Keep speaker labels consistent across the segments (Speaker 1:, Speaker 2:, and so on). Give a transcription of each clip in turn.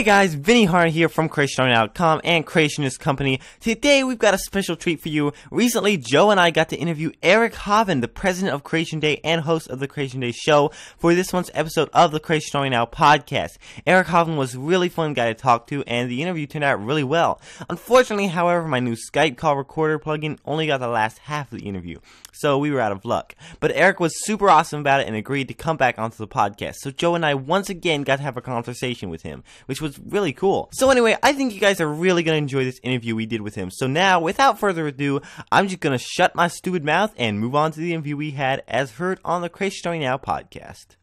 Speaker 1: Hey guys, Vinny Harn here from CreationAstronomyNow.com and Creationist Company. Today we've got a special treat for you. Recently, Joe and I got to interview Eric Hovind, the president of Creation Today and host of the Creation Today show, for this month's episode of the Creation Astronomy Now podcast. Eric Hovind was a really fun guy to talk to, and the interview turned out really well. Unfortunately, however, my new Skype call recorder plugin only got the last half of the interview, so we were out of luck. But Eric was super awesome about it and agreed to come back onto the podcast. So Joe and I once again got to have a conversation with him, which was really cool. So anyway, I think you guys are really going to enjoy this interview we did with him. So now, without further ado, I'm just going to shut my stupid mouth and move on to the interview we had as heard on the Creation Astronomy Now podcast.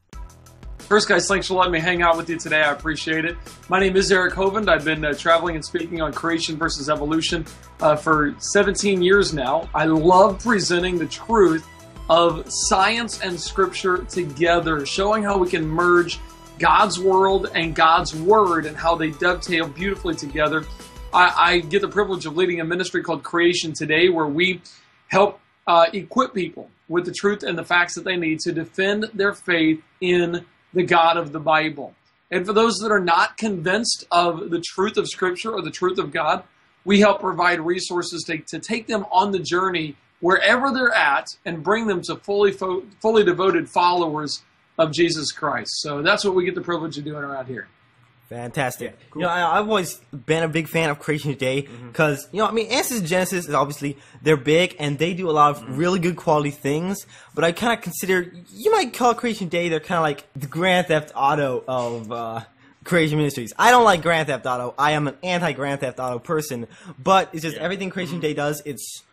Speaker 2: First, guys, thanks for letting me hang out with you today. I appreciate it. My name is Eric Hovind. I've been uh, traveling and speaking on creation versus evolution uh, for 17 years now. I love presenting the truth of science and scripture together, showing how we can merge God's world and God's word and how they dovetail beautifully together. I, I get the privilege of leading a ministry called Creation Today, where we help uh, equip people with the truth and the facts that they need to defend their faith in the God of the Bible. And for those that are not convinced of the truth of Scripture or the truth of God, we help provide resources to, to take them on the journey wherever they're at and bring them to fully fo- fully devoted followers of Jesus Christ. So that's what we get the privilege of doing around here.
Speaker 1: Fantastic. Yeah, cool. You know, I, have always been a big fan of Creation Today because, mm-hmm. you know, I mean, Answers Genesis is obviously, they're big and they do a lot of mm-hmm. really good quality things, but I kind of consider, you might call Creation Today, they're kind of like the Grand Theft Auto of, uh, Creation Ministries. I don't like Grand Theft Auto. I am an anti Grand Theft Auto person, but it's just yeah. everything Creation mm-hmm. Day does, it's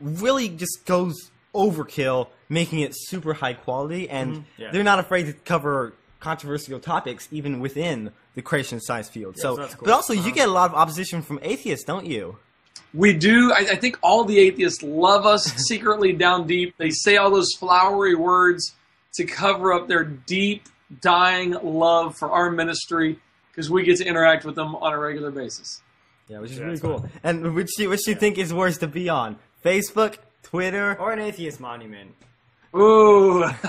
Speaker 1: really just goes overkill, making it super high quality, and mm-hmm. yeah. they're not afraid to cover controversial topics even within the creation science field. Yeah, so, so cool. but also you get a lot of opposition from atheists, don't you?
Speaker 2: We do. I, I think all the atheists love us secretly down deep. They say all those flowery words to cover up their deep, dying love for our ministry because we get to interact with them on a regular basis.
Speaker 1: Yeah, which is yeah, really cool. Fun. And which do you, which you yeah. think is worse to be on? Facebook, Twitter,
Speaker 3: or an atheist monument?
Speaker 2: Ooh.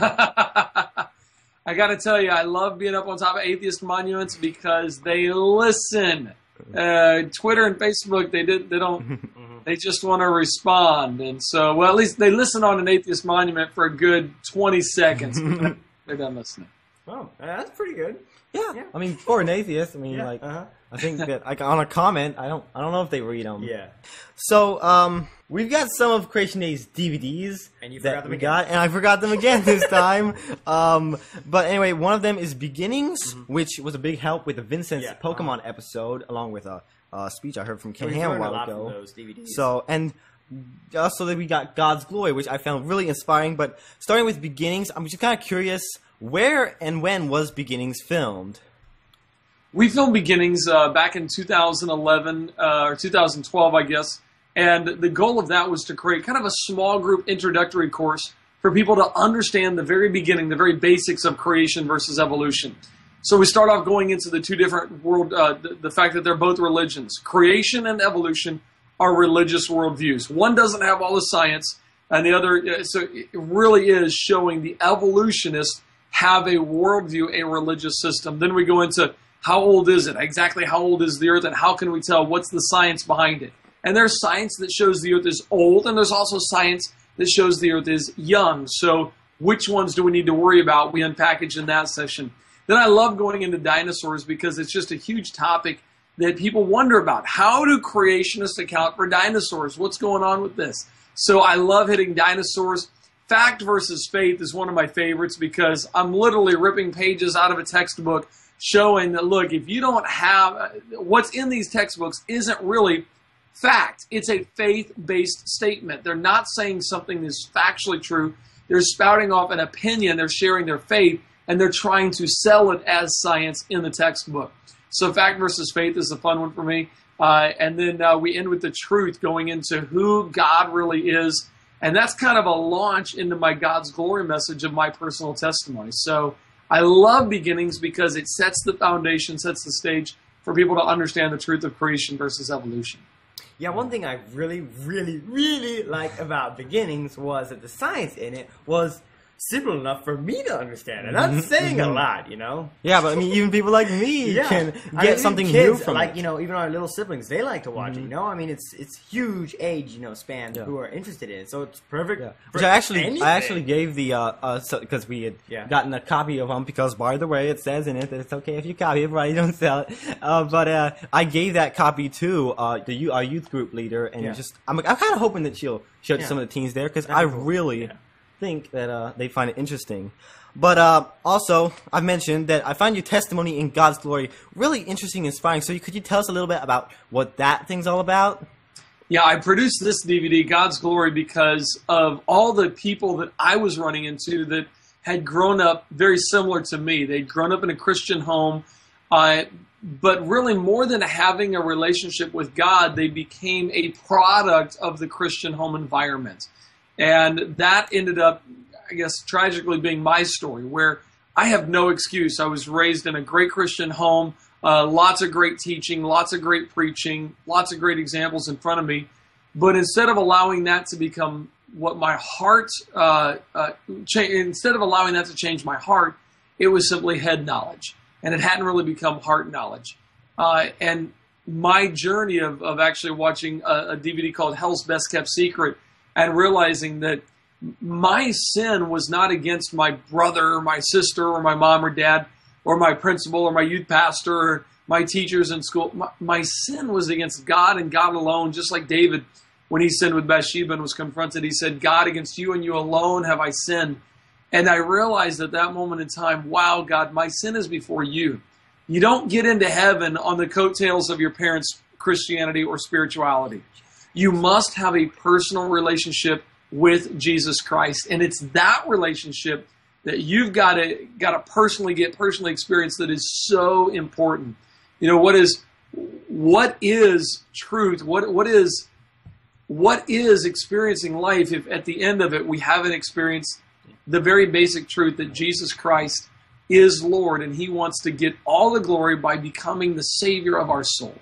Speaker 2: I got to tell you, I love being up on top of atheist monuments because they listen. Uh, Twitter and Facebook, they did, they don't, mm-hmm. they just want to respond, and so well, at least they listen on an atheist monument for a good twenty seconds. they're done listening.
Speaker 3: Oh, that's pretty good.
Speaker 1: Yeah. yeah. I mean, for an atheist, I mean, yeah. like, uh-huh. I think that like on a comment, I don't, I don't know if they read them.
Speaker 3: Yeah.
Speaker 1: So, um, we've got some of Creation Today's DVDs
Speaker 3: and you
Speaker 1: that
Speaker 3: we
Speaker 1: again. got, and I forgot them again this time. um, but anyway, one of them is Beginnings, mm-hmm. which was a big help with the Vincent's yeah. Pokemon uh-huh. episode, along with a, a, speech I heard from Ken Ham a while ago. So, and also that we got God's Glory, which I found really inspiring. But starting with Beginnings, I'm just kind of curious where and when was Beginnings filmed?
Speaker 2: We filmed Beginnings uh, back in 2011 uh, or 2012, I guess. And the goal of that was to create kind of a small group introductory course for people to understand the very beginning, the very basics of creation versus evolution. So we start off going into the two different world, uh, the, the, fact that they're both religions. Creation and evolution are religious worldviews. One doesn't have all the science, and the other, uh, so it really is showing the evolutionists have a worldview, a religious system. Then we go into how old is it? Exactly how old is the earth and how can we tell what's the science behind it? And there's science that shows the earth is old and there's also science that shows the earth is young. So which ones do we need to worry about? We unpackage in that session. Then I love going into dinosaurs because it's just a huge topic that people wonder about. How do creationists account for dinosaurs? What's going on with this? So I love hitting dinosaurs. Fact versus faith is one of my favorites because I'm literally ripping pages out of a textbook showing that, look, if you don't have what's in these textbooks isn't really fact. It's a faith based statement. They're not saying something that's factually true. They're spouting off an opinion. They're sharing their faith and they're trying to sell it as science in the textbook. So, fact versus faith is a fun one for me. Uh, and then uh, we end with the truth going into who God really is and that's kind of a launch into my God's glory message of my personal testimony. So I love beginnings because it sets the foundation, sets the stage for people to understand the truth of creation versus evolution.
Speaker 3: Yeah, one thing I really, really, really like about beginnings was that the science in it was simple enough for me to understand. And that's saying a lot, you know.
Speaker 1: Yeah, but I mean, even people like me
Speaker 3: Yeah,
Speaker 1: can
Speaker 3: I
Speaker 1: get
Speaker 3: mean, even
Speaker 1: something new
Speaker 3: kids,
Speaker 1: from
Speaker 3: like
Speaker 1: it.
Speaker 3: you know, even our little siblings, they like to watch it. You know, I mean, it's it's huge age, you know, span
Speaker 1: Yeah.
Speaker 3: who are interested in it. So it's perfect.
Speaker 1: Yeah. Which I actually,
Speaker 3: anything.
Speaker 1: I actually gave the uh, uh, because we had
Speaker 3: Yeah.
Speaker 1: gotten a copy of them. Because by the way, it says in it that it's okay if you copy it, but you don't sell it. Uh, but uh, I gave that copy to uh, the you- our youth group leader, and just I'm, I'm kind of hoping that she'll show it to
Speaker 3: Yeah.
Speaker 1: some of the teens there because I
Speaker 3: cool.
Speaker 1: really. Think that uh, they find it interesting. But uh, also, I've mentioned that I find your testimony in God's glory really interesting, and inspiring. So, could you tell us a little bit about what that thing's all about?
Speaker 2: Yeah, I produced this DVD, God's Glory, because of all the people that I was running into that had grown up very similar to me. They'd grown up in a Christian home, uh, but really more than having a relationship with God, they became a product of the Christian home environment. And that ended up, I guess, tragically being my story, where I have no excuse. I was raised in a great Christian home, uh, lots of great teaching, lots of great preaching, lots of great examples in front of me. But instead of allowing that to become what my heart, uh, uh, cha- instead of allowing that to change my heart, it was simply head knowledge. And it hadn't really become heart knowledge. Uh, and my journey of, of actually watching a, a DVD called Hell's Best Kept Secret and realizing that my sin was not against my brother or my sister or my mom or dad or my principal or my youth pastor or my teachers in school. My, my sin was against God and God alone, just like David when he sinned with Bathsheba and was confronted. He said, God, against you and you alone have I sinned. And I realized at that moment in time, wow, God, my sin is before you. You don't get into heaven on the coattails of your parents' Christianity or spirituality. You must have a personal relationship with Jesus Christ. And it's that relationship that you've got to got to personally get personally experience that is so important. You know, what is what is truth? What what is what is experiencing life if at the end of it we haven't experienced the very basic truth that Jesus Christ is Lord and he wants to get all the glory by becoming the savior of our soul.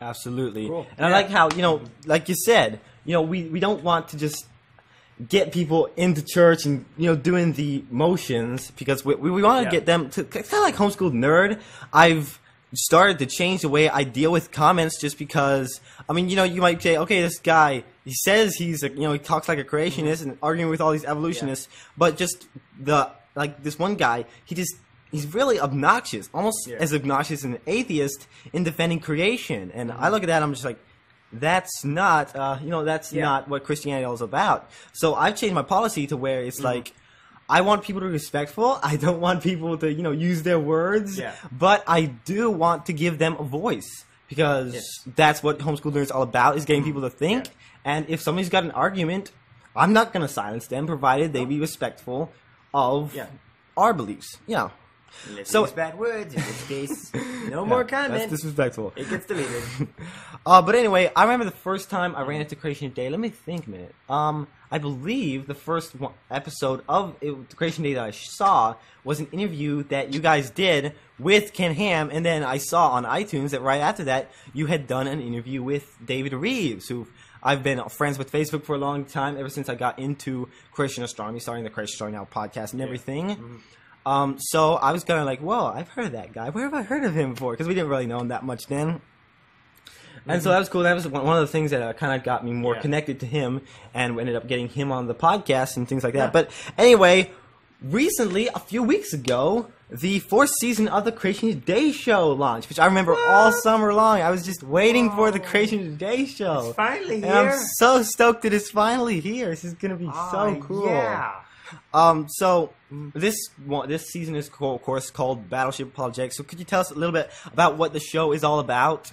Speaker 1: Absolutely.
Speaker 3: Cool.
Speaker 1: And I like how, you know, like you said, you know, we, we don't want to just get people into church and, you know, doing the motions because we, we, we want to
Speaker 3: Yeah.
Speaker 1: get them to, kind of like homeschooled nerd. I've started to change the way I deal with comments just because, I mean, you know, you might say, okay, this guy, he says he's, a, you know, he talks like a creationist mm-hmm. and arguing with all these evolutionists, but just the, like this one guy, he just, he's really obnoxious, almost
Speaker 3: Yeah.
Speaker 1: as obnoxious as an atheist in defending creation. And I look at that, I'm just like, that's not, uh, you know, that's
Speaker 3: Yeah.
Speaker 1: not what Christianity is about. So I've changed my policy to where
Speaker 3: Mm-hmm.
Speaker 1: it's like, I want people to be respectful. I don't want people to, you know, use their words.
Speaker 3: Yeah.
Speaker 1: But I do want to give them a voice because
Speaker 3: Yes.
Speaker 1: that's what homeschool learning is all about: is getting people to think.
Speaker 3: Yeah.
Speaker 1: And if somebody's got an argument, I'm not going to silence them, provided they be respectful of
Speaker 3: Yeah.
Speaker 1: our beliefs. Yeah.
Speaker 3: Let's
Speaker 1: So-
Speaker 3: bad words in this case. No more
Speaker 1: Yeah,
Speaker 3: comment.
Speaker 1: That's disrespectful.
Speaker 3: it gets deleted.
Speaker 1: Uh, but anyway, I remember the first time I ran into Creation Today. Let me think a minute. Um, I believe the first one, episode of it, Creation Today that I saw was an interview that you guys did with Ken Ham, and then I saw on iTunes that right after that you had done an interview with David Rives, who I've been friends with Facebook for a long time, ever since I got into Christian astronomy, starting the Christian Astronomy Now podcast and everything. Um, so I was kind of like, well, I've heard of that guy. Where have I heard of him before? Because we didn't really know him that much then. And so that was cool. That was one of the things that uh, kind of got me more
Speaker 3: Yeah.
Speaker 1: connected to him, and we ended up getting him on the podcast and things like that.
Speaker 3: Yeah.
Speaker 1: But anyway, recently, a few weeks ago, the fourth season of the Creation Today Show launched, which I remember all summer long. I was just waiting for the. Creation Today Show.
Speaker 3: It's finally
Speaker 1: and I'm so stoked that it's finally here. This is gonna be so
Speaker 3: Ah,
Speaker 1: cool.
Speaker 3: Yeah.
Speaker 1: Um, so this one, this season is, of course, called Battleship Apologetics. So could you tell us a little bit about what the show is all about?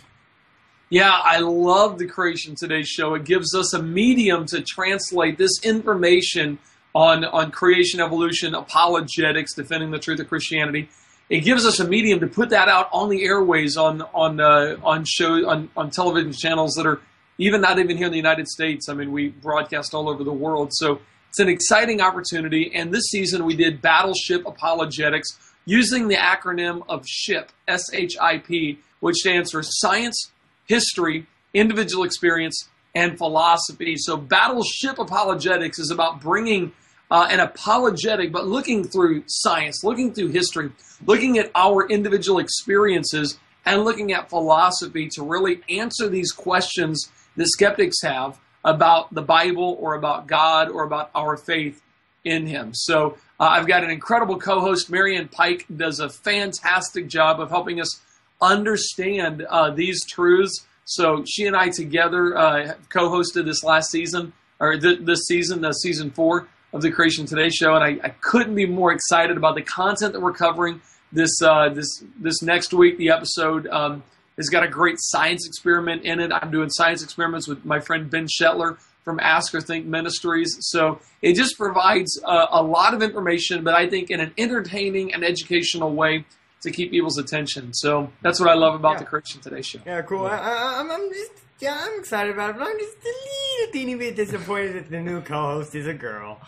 Speaker 2: Yeah, I love the Creation Today show. It gives us a medium to translate this information on, on creation, evolution, apologetics, defending the truth of Christianity. It gives us a medium to put that out on the airways on on uh, on show on, on television channels that are even not even here in the United States. I mean, we broadcast all over the world, so it's an exciting opportunity. And this season we did Battleship Apologetics using the acronym of SHIP, S H I P, which stands for Science, History, Individual Experience, and Philosophy. So Battleship Apologetics is about bringing uh, and apologetic, but looking through science, looking through history, looking at our individual experiences, and looking at philosophy to really answer these questions that skeptics have about the Bible or about God or about our faith in Him. So uh, I've got an incredible co host. Marian Pike does a fantastic job of helping us understand uh, these truths. So she and I together uh, co-hosted this last season, or th- this season, uh, season four of the Creation Today show, and I, I, couldn't be more excited about the content that we're covering this uh, this this next week. The episode um, has got a great science experiment in it. I'm doing science experiments with my friend Ben Shetler from Ask or Think Ministries. So it just provides uh, a lot of information, but I think in an entertaining and educational way to keep people's attention. So that's what I love about
Speaker 3: Yeah.
Speaker 2: the Creation Today show.
Speaker 3: Yeah, cool. I, I, I'm, I'm just, yeah, I'm excited about it, but I'm just a little teeny bit disappointed that the new co-host is a girl.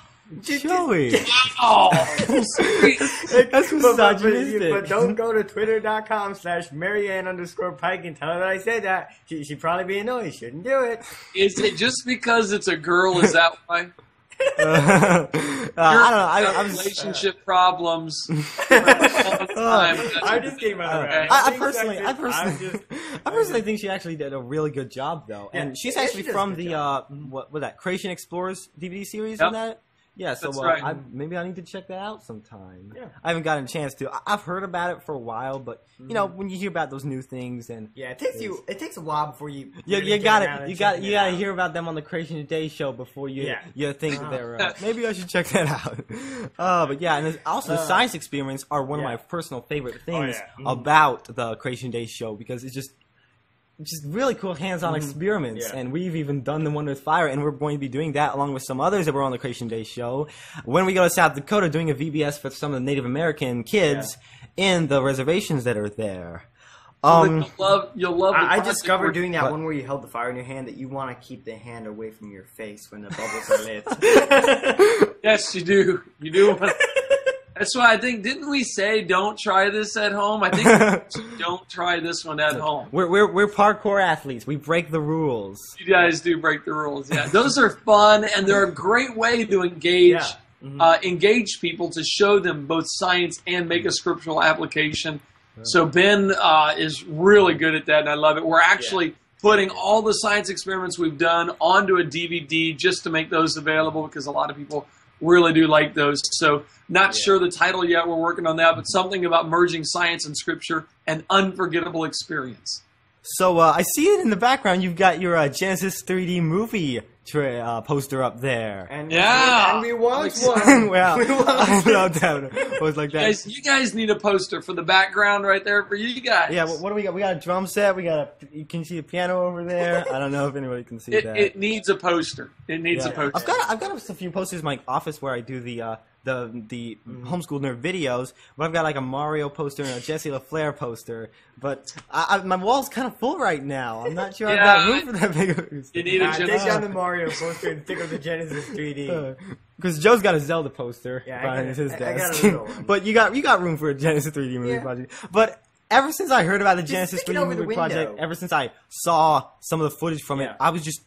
Speaker 3: Just-
Speaker 1: Joey.
Speaker 2: Oh.
Speaker 1: That's
Speaker 3: but, but, but, but don't go to twitter.com slash Marianne underscore Pike and tell her that I said that. She, she'd probably be annoyed. Shouldn't do it.
Speaker 2: is it just because it's a girl? Is that why?
Speaker 1: Uh, I don't know. I, I'm
Speaker 2: relationship problems. for a long time. That's
Speaker 3: I'm just kidding about
Speaker 2: Okay.
Speaker 1: I, I personally, I
Speaker 3: that's it. I'm
Speaker 1: personally,
Speaker 3: just-
Speaker 1: I personally think she actually did a really good job, though.
Speaker 3: Yeah,
Speaker 1: and she's actually
Speaker 3: she
Speaker 1: from the uh, what was that Creation Explorers DVD series?
Speaker 2: Yep.
Speaker 1: In that, yeah. So uh,
Speaker 2: right.
Speaker 1: I, maybe I need to check that out sometime.
Speaker 3: Yeah.
Speaker 1: I haven't gotten a chance to. I, I've heard about it for a while, but you know, when you hear about those new things and
Speaker 3: Yeah, it takes you. It takes a while before you.
Speaker 1: you, you got to you got you got to hear about them on the Creation Today show before you
Speaker 3: Yeah.
Speaker 1: you think that
Speaker 3: Oh.
Speaker 1: they're uh, maybe I should check that out. Uh, but yeah, and also the
Speaker 3: Uh,
Speaker 1: science experiments are one
Speaker 3: yeah.
Speaker 1: of my personal favorite things
Speaker 3: yeah. Mhm.
Speaker 1: about the Creation Today show because it's just just really cool hands-on experiments,
Speaker 3: Mm-hmm. Yeah.
Speaker 1: and we've even done the one with fire, and we're going to be doing that along with some others that were on the Creation Today show. When we go to South Dakota, doing a VBS for some of the Native American kids in the reservations that are there. Um,
Speaker 2: you'll love. You'll love. The
Speaker 3: I, I discovered doing that
Speaker 1: What?
Speaker 3: one where you held the fire in your hand that you want to keep the hand away from your face when the bubbles are lit.
Speaker 2: Yes, you do. You do. want- That's why I think. Didn't we say don't try this at home? I think don't try this one at home.
Speaker 1: we're, we're we're parkour athletes. We break the rules.
Speaker 2: You guys do break the rules. Yeah, those are fun, and they're a great way to engage
Speaker 3: Yeah. Mhm.
Speaker 2: uh, engage people to show them both science and make a scriptural application. So Ben uh, is really good at that, and I love it. We're actually putting all the science experiments we've done onto a DVD just to make those available because a lot of people really do like those. So not
Speaker 3: Yeah.
Speaker 2: sure the title yet. We're working on that, but something about merging science and scripture, an unforgettable experience.
Speaker 1: So uh, I see it in the background. You've got your uh, Genesis 3D movie tra- uh, poster up there.
Speaker 3: and
Speaker 2: Yeah.
Speaker 3: and we want
Speaker 2: Like-
Speaker 3: one.
Speaker 1: well,
Speaker 3: We want
Speaker 1: I
Speaker 3: one.
Speaker 1: that it was like
Speaker 2: You
Speaker 1: that.
Speaker 2: guys, you guys need a poster for the background right there for you guys.
Speaker 1: Yeah, what, what do we got? We got a drum set. We got a. You can see a piano over there. I don't know if anybody can see
Speaker 2: It,
Speaker 1: that.
Speaker 2: it needs a poster. It needs
Speaker 1: Yeah.
Speaker 2: a poster.
Speaker 1: I've got I've got a few posters in my office where I do the uh, the the
Speaker 2: Mm-hmm.
Speaker 1: homeschool nerd videos. But I've got like a Mario poster and a Jesse LaFleur poster. But I, I, my wall's kind of full right now. I'm not sure I've got room for that big. of
Speaker 2: You need a
Speaker 3: Uh, take
Speaker 2: Genesis.
Speaker 3: down the Mario poster and stick up the Genesis 3D.
Speaker 1: Because Joe's got a Zelda poster
Speaker 3: Yeah, I
Speaker 1: behind his.
Speaker 3: I- I
Speaker 1: desk.
Speaker 3: a
Speaker 1: but you got you got room for a Genesis 3D movie
Speaker 3: Yeah.
Speaker 1: project. But ever since I heard about the Genesis 3D movie project, ever since I saw some of the footage from
Speaker 3: Yeah.
Speaker 1: it, I was just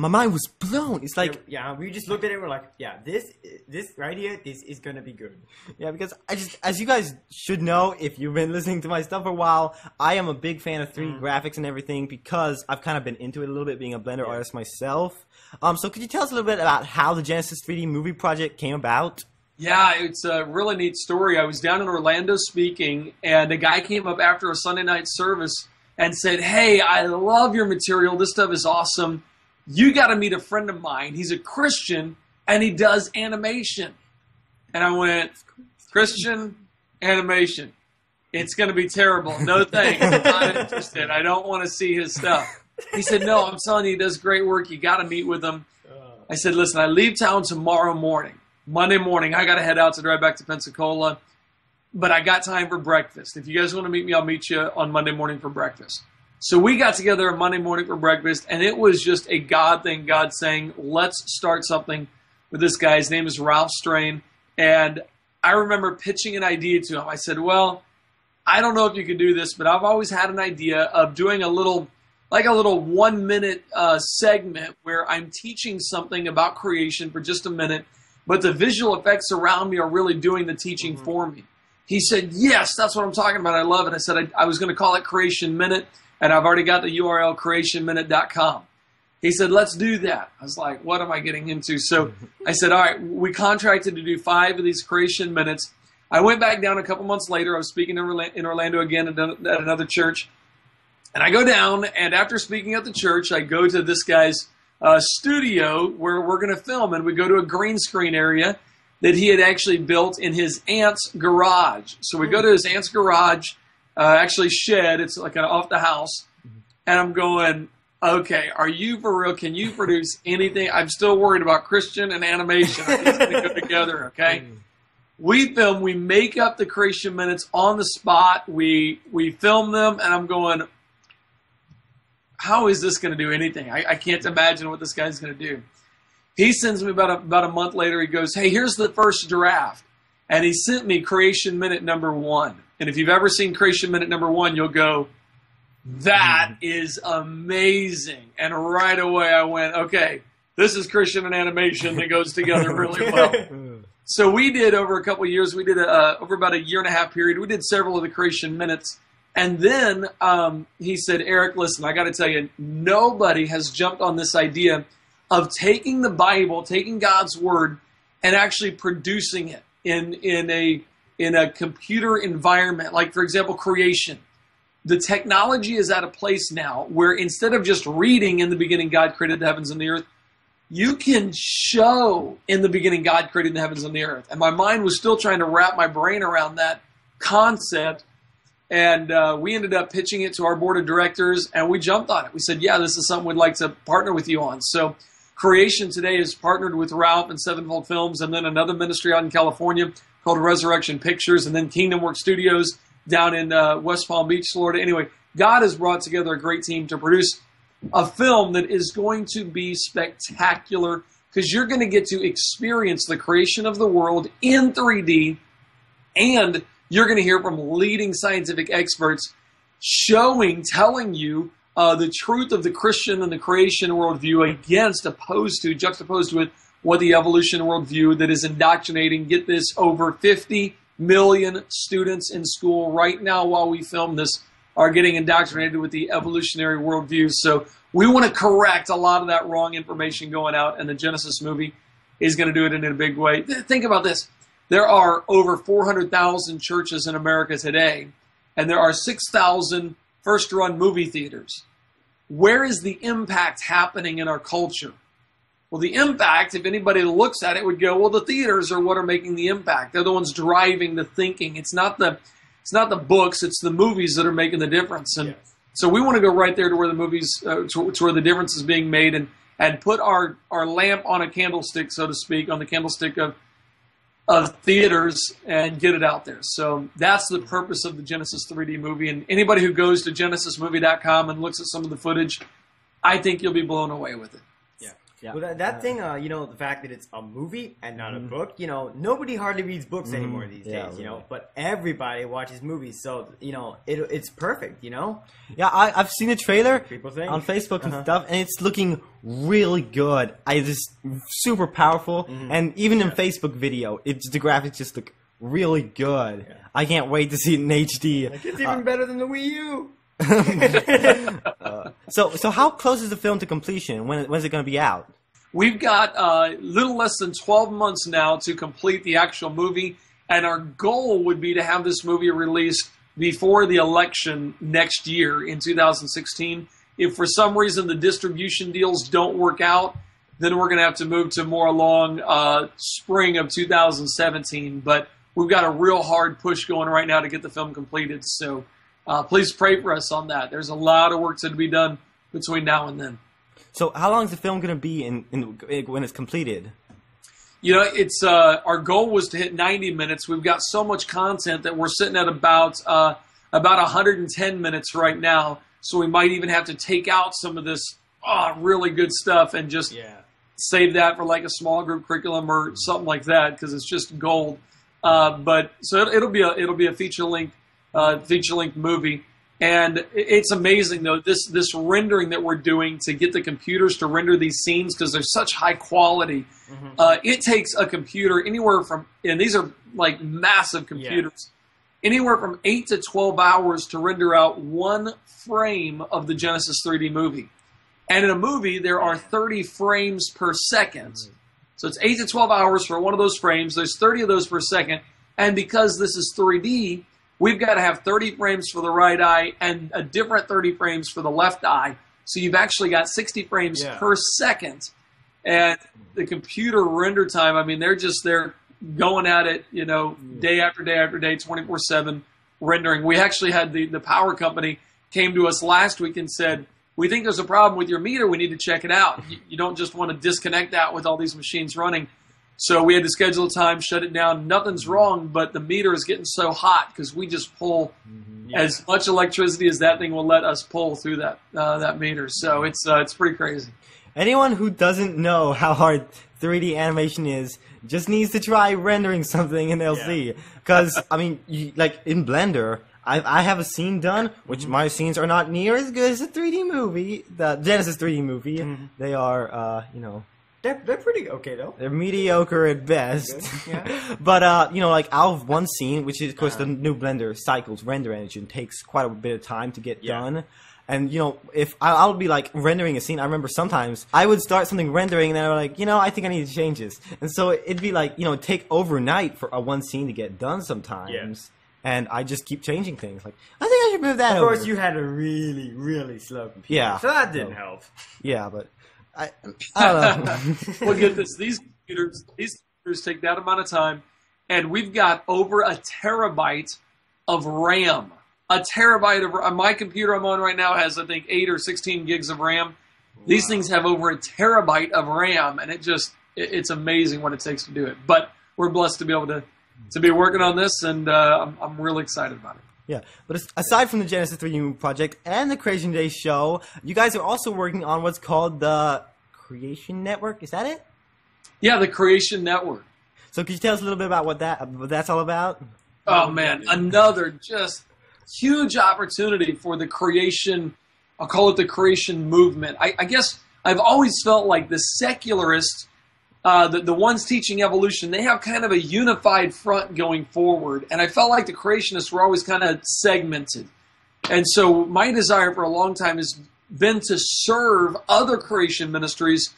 Speaker 1: my mind was blown. It's like
Speaker 3: yeah, we just looked at it. We're like, yeah, this, this right here, this is gonna be good.
Speaker 1: Yeah, because I just, as you guys should know, if you've been listening to my stuff for a while, I am a big fan of 3D graphics and everything because I've kind of been into it a little bit, being a Blender artist myself. Um, so could you tell us a little bit about how the Genesis 3D movie project came about?
Speaker 2: Yeah, it's a really neat story. I was down in Orlando speaking, and a guy came up after a Sunday night service and said, Hey, I love your material. This stuff is awesome. You got to meet a friend of mine. He's a Christian and he does animation. And I went, Christian animation. It's going to be terrible. No thanks. I'm not interested. I don't want to see his stuff. He said, No, I'm telling you, he does great work. You got to meet with him. I said, Listen, I leave town tomorrow morning. Monday morning, I got to head out to drive back to Pensacola, but I got time for breakfast. If you guys want to meet me, I'll meet you on Monday morning for breakfast. So we got together on Monday morning for breakfast, and it was just a God thing. God saying, "Let's start something with this guy." His name is Ralph Strain, and I remember pitching an idea to him. I said, "Well, I don't know if you could do this, but I've always had an idea of doing a little." Like a little one minute uh, segment where I'm teaching something about creation for just a minute, but the visual effects around me are really doing the teaching for me. He said, Yes, that's what I'm talking about. I love it. I said, I, I was going to call it Creation Minute, and I've already got the URL creationminute.com. He said, Let's do that. I was like, What am I getting into? So I said, All right, we contracted to do five of these Creation Minutes. I went back down a couple months later. I was speaking in Orlando again at another church. And I go down, and after speaking at the church, I go to this guy's uh, studio where we're going to film, and we go to a green screen area that he had actually built in his aunt's garage. So we go to his aunt's garage, uh, actually shed. It's like an off the house, and I'm going, okay, are you for real? Can you produce anything? I'm still worried about Christian and animation. I think go together, okay? We film, we make up the creation minutes on the spot. We we film them, and I'm going, how is this going to do anything? I, I can't imagine what this guy's going to do. He sends me about a, about a month later. He goes, "Hey, here's the first draft," and he sent me Creation Minute number one. And if you've ever seen Creation Minute number one, you'll go, "That is amazing!" And right away, I went, "Okay, this is Christian and animation that goes together really well." So we did over a couple of years. We did a, uh, over about a year and a half period. We did several of the creation minutes, and then um, he said, "Eric, listen, I got to tell you, nobody has jumped on this idea of taking the Bible, taking God's word, and actually producing it in in a in a computer environment, like for example, creation." The technology is at a place now where instead of just reading in the beginning, God created the heavens and the earth, you can show in the beginning God created the heavens and the earth. And my mind was still trying to wrap my brain around that concept. And uh, we ended up pitching it to our board of directors and we jumped on it. We said, yeah, this is something we'd like to partner with you on. So Creation today is partnered with Ralph and Sevenfold Films and then another ministry out in California called Resurrection Pictures and then Kingdom Work Studios down in uh, West Palm Beach, Florida. Anyway, God has brought together a great team to produce a film that is going to be spectacular because you're going to get to experience the creation of the world in 3D and you're going to hear from leading scientific experts showing, telling you uh, the truth of the Christian and the creation worldview against, opposed to, juxtaposed with what the evolution worldview that is indoctrinating. Get this over 50 million students in school right now while we film this are getting indoctrinated with the evolutionary worldview. So we want to correct a lot of that wrong information going out, and the Genesis movie is going to do it in a big way. Th- Think about this. There are over 400,000 churches in America today, and there are 6,000 first run movie theaters. Where is the impact happening in our culture? Well, the impact, if anybody looks at it, would go, well, the theaters are what are making the impact. They're the ones driving the thinking. It's not the it's not the books, it's the movies that are making the difference. And
Speaker 3: Yes.
Speaker 2: so we want to go right there to where the movies, uh, to, to where the difference is being made, and and put our our lamp on a candlestick, so to speak, on the candlestick of of theaters and get it out there. So that's the purpose of the Genesis 3D movie. And anybody who goes to genesismovie.com and looks at some of the footage, I think you'll be blown away with it.
Speaker 3: Yeah.
Speaker 1: Yeah.
Speaker 3: Well, that, that thing, uh, you know, the fact that it's a movie and not a book, you know, nobody hardly reads books anymore these
Speaker 1: Yeah,
Speaker 3: days, you know,
Speaker 1: really.
Speaker 3: but everybody watches movies, so, you know, it, it's perfect, you know?
Speaker 1: Yeah, I, I've seen the trailer on Facebook and
Speaker 3: Uh-huh.
Speaker 1: stuff, and it's looking really good. I just super powerful,
Speaker 3: Mm-hmm.
Speaker 1: and even in Facebook video, it's the graphics just look really good.
Speaker 3: Yeah.
Speaker 1: I can't wait to see it in HD.
Speaker 3: It's even better than the Wii U.
Speaker 1: So, so how close is the film to completion? When when's it going to be out?
Speaker 2: We've got a uh, little less than 12 months now to complete the actual movie, and our goal would be to have this movie released before the election next year in 2016. If for some reason the distribution deals don't work out, then we're going to have to move to more along uh, spring of 2017. But we've got a real hard push going right now to get the film completed. So uh, please pray for us on that. There's a lot of work to be done between now and then.
Speaker 1: So, how long is the film going to be in, in when it's completed?
Speaker 2: You know, it's uh, our goal was to hit 90 minutes. We've got so much content that we're sitting at about uh, about 110 minutes right now. So we might even have to take out some of this oh, really good stuff and just
Speaker 3: Yeah.
Speaker 2: save that for like a small group curriculum or something like that because it's just gold. Uh, but so it, it'll be a it'll be a feature length uh, feature length movie. And it's amazing though this this rendering that we're doing to get the computers to render these scenes because they're such high quality. Uh, it takes a computer anywhere from and these are like massive computers, anywhere from eight to twelve hours to render out one frame of the Genesis 3D movie. And in a movie, there are 30 frames per 2nd So it's 8 to 12 hours for one of those frames. There's 30 of those per second. And because this is 3D, we've got to have 30 frames for the right eye and a different 30 frames for the left eye. So you've actually got 60 frames
Speaker 3: Yeah.
Speaker 2: per second. And the computer render time, I mean, they're just, they're going at it, you know, mm. day after day after day, 24 7 rendering. We actually had the, the power company came to us last week and said, we think there's a problem with your meter. We need to check it out. You, you don't just want to disconnect that with all these machines running. So we had to schedule a time, shut it down. Nothing's wrong, but the meter is getting so hot because we just pull as much electricity as that thing will let us pull through that uh, that meter. So it's uh, it's pretty crazy.
Speaker 1: Anyone who doesn't know how hard 3D animation is just needs to try rendering something, and they'll
Speaker 3: Yeah.
Speaker 1: see. Because I mean, you, like in Blender, I, I have a scene done, which my scenes are not near as good as a 3D movie, the Genesis 3D movie. They are, uh, you know,
Speaker 3: They're, they're pretty okay though.
Speaker 1: they're mediocre at best.
Speaker 3: Yeah.
Speaker 1: but uh, you know, like out of one scene, which is of course the new Blender Cycles render engine takes quite a bit of time to get
Speaker 3: Yeah.
Speaker 1: done. And you know, if I, I'll be like rendering a scene, I remember sometimes I would start something rendering, and then I'm like, you know, I think I need to change this. And so it'd be like, you know, take overnight for a one scene to get done sometimes. Yeah And I just keep changing things. Like, I think I should move that
Speaker 3: Of
Speaker 1: over.
Speaker 3: course, you had a really, really slow computer.
Speaker 1: Yeah.
Speaker 3: So that didn't
Speaker 1: So-
Speaker 3: help.
Speaker 1: yeah, but I, I don't know.
Speaker 2: well, get this: these computers, these computers take that amount of time, and we've got over a terabyte of RAM. A terabyte of uh, my computer I'm on right now has, I think, eight or sixteen gigs of RAM. These things have over a terabyte of RAM, and it just it, it's amazing what it takes to do it. But we're blessed to be able to to be working on this, and uh, I'm, I'm really excited about it.
Speaker 1: Yeah, but aside from the Genesis 3D project and the Creation Today show, you guys are also working on what's called the Creation Network. Is that it?
Speaker 2: Yeah, the Creation Network.
Speaker 1: So could you tell us a little bit about what that what that's all about?
Speaker 2: Oh man, another just huge opportunity for the creation. I'll call it the creation movement. I, I guess I've always felt like the secularists, uh, the, the ones teaching evolution, they have kind of a unified front going forward. And I felt like the creationists were always kind of segmented. And so my desire for a long time has been to serve other creation ministries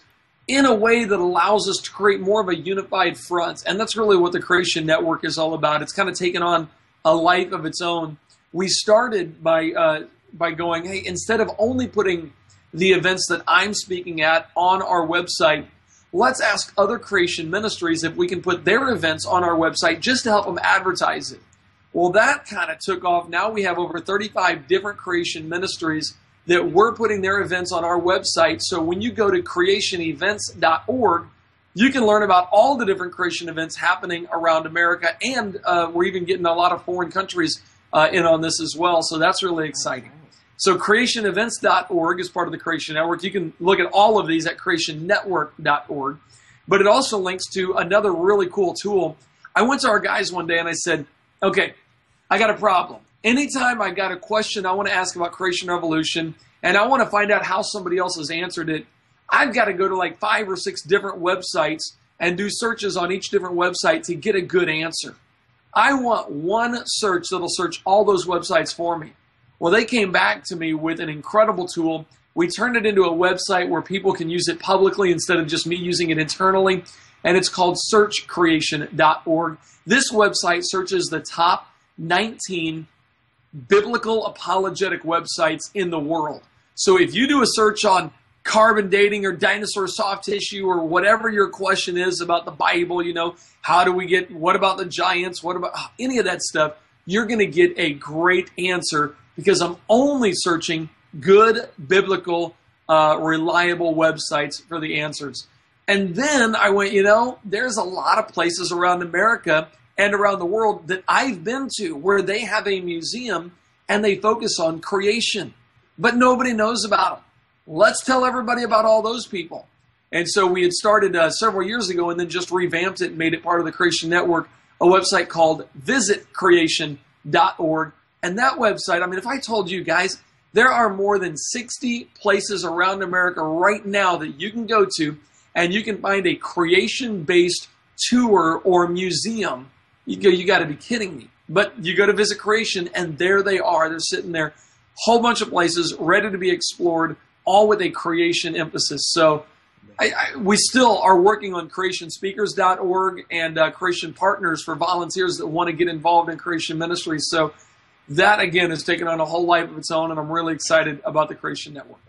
Speaker 2: in a way that allows us to create more of a unified front. And that's really what the Creation Network is all about. It's kind of taken on a life of its own. We started by uh, by going, hey, instead of only putting the events that I'm speaking at on our website, let's ask other creation ministries if we can put their events on our website just to help them advertise it. Well, that kind of took off. Now we have over 35 different creation ministries that we're putting their events on our website. So when you go to creationevents.org, you can learn about all the different creation events happening around America, and uh, we're even getting a lot of foreign countries uh, in on this as well. So that's really exciting. So creationevents.org is part of the Creation Network. You can look at all of these at creationnetwork.org. But it also links to another really cool tool. I went to our guys one day and I said, okay, I got a problem. Anytime I got a question I want to ask about creation revolution and I want to find out how somebody else has answered it, I've got to go to like five or six different websites and do searches on each different website to get a good answer. I want one search that'll search all those websites for me. Well, they came back to me with an incredible tool. We turned it into a website where people can use it publicly instead of just me using it internally. And it's called searchcreation.org. This website searches the top 19 biblical apologetic websites in the world. So if you do a search on carbon dating or dinosaur soft tissue or whatever your question is about the Bible, you know, how do we get, what about the giants, what about any of that stuff, you're going to get a great answer because I'm only searching good biblical, uh, reliable websites for the answers. And then I went, you know, there's a lot of places around America and around the world that I've been to where they have a museum and they focus on creation, but nobody knows about them. Let's tell everybody about all those people. And so we had started uh, several years ago and then just revamped it and made it part of the Creation Network, a website called visitcreation.org. And that website, I mean, if I told you guys, there are more than 60 places around America right now that you can go to and you can find a creation based tour or museum. You go, you got to be kidding me. But you go to visit creation and there they are. They're sitting there, whole bunch of places ready to be explored, all with a creation emphasis. So I, I, we still are working on creationspeakers.org and uh, creation partners for volunteers that want to get involved in creation ministries. So that again has taken on a whole life of its own, and I'm really excited about the Creation Network.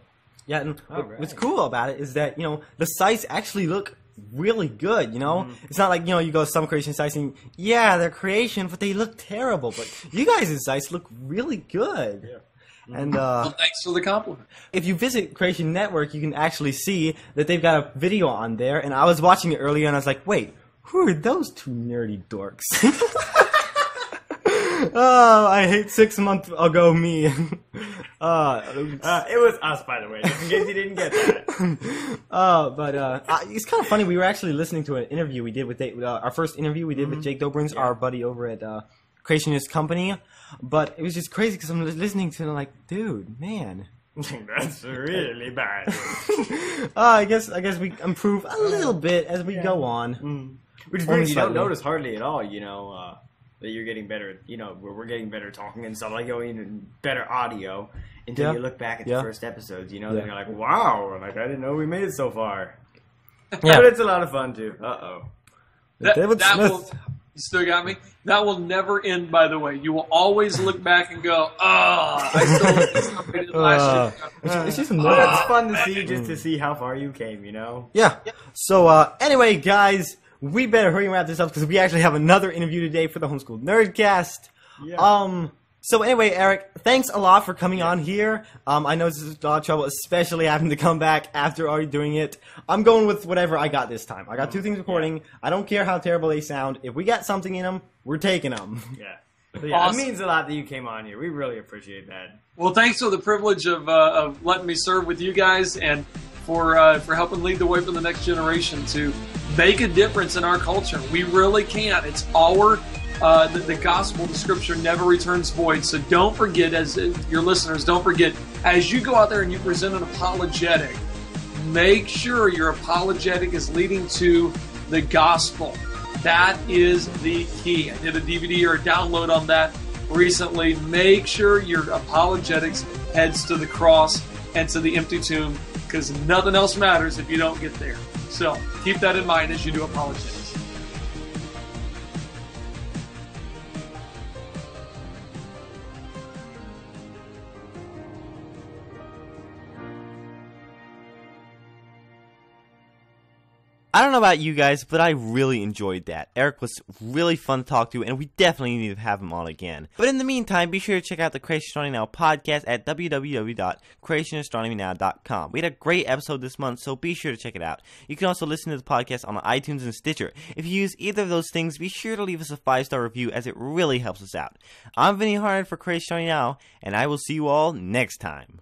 Speaker 1: Yeah, and right. what's cool about it is that you know the sites actually look really good. You know, mm-hmm. it's not like you know you go to some creation sites and yeah, they're creation, but they look terrible. But you guys' sites look really good. Yeah. And uh,
Speaker 2: well, thanks for the compliment.
Speaker 1: If you visit Creation Network, you can actually see that they've got a video on there. And I was watching it earlier, and I was like, "Wait, who are those two nerdy dorks?" oh, I hate six months ago me.
Speaker 3: uh, uh, it was us, by the way, just in case you didn't get that.
Speaker 1: uh, but uh, it's kind of funny. We were actually listening to an interview we did with uh, our first interview we did mm-hmm. with Jake Dobrins, yeah. our buddy over at uh, Creationist Company. But it was just crazy because I'm listening to it like, dude, man.
Speaker 3: That's really bad.
Speaker 1: uh, I guess I guess we improve a little bit as we yeah. go on.
Speaker 3: Mm. Which is weird. You don't notice hardly at all. You know, uh, that you're getting better. You know, we're, we're getting better talking and stuff like going in better audio until yeah. you look back at yeah. the first episodes. You know, yeah. then you're like, wow, like I didn't know we made it so far. Yeah, but it's a lot of fun too. Uh oh.
Speaker 2: That, David that Smith. Will, you still got me. That will never end. By the way, you will always look back and go, "Ah, oh, I still did something last
Speaker 3: year." Uh, it's just oh, it's fun to see, just to see how far you came. You know.
Speaker 1: Yeah. So uh, anyway, guys we better hurry and wrap this up because we actually have another interview today for the Homeschool Nerdcast. Yeah. Um. So anyway, Eric, thanks a lot for coming on here. Um, I know this is a lot of trouble, especially having to come back after already doing it. I'm going with whatever I got this time. I got two things recording. Yeah. I don't care how terrible they sound. If we got something in them, we're taking them.
Speaker 3: Yeah. yeah, awesome. it means a lot that you came on here. We really appreciate that.
Speaker 2: Well, thanks for the privilege of, uh, of letting me serve with you guys and for uh, for helping lead the way for the next generation to make a difference in our culture. We really can't. It's our uh, the, the, gospel, the scripture never returns void. So don't forget, as uh, your listeners, don't forget, as you go out there and you present an apologetic, make sure your apologetic is leading to the gospel. That is the key. I did a DVD or a download on that recently. Make sure your apologetics heads to the cross and to the empty tomb because nothing else matters if you don't get there. So keep that in mind as you do a apologetics.
Speaker 1: I don't know about you guys, but I really enjoyed that. Eric was really fun to talk to, and we definitely need to have him on again. But in the meantime, be sure to check out the Creation Astronomy Now podcast at www.creationastronomynow.com. We had a great episode this month, so be sure to check it out. You can also listen to the podcast on iTunes and Stitcher. If you use either of those things, be sure to leave us a five star review, as it really helps us out. I'm Vinny Hard for Creation Astronomy Now, and I will see you all next time.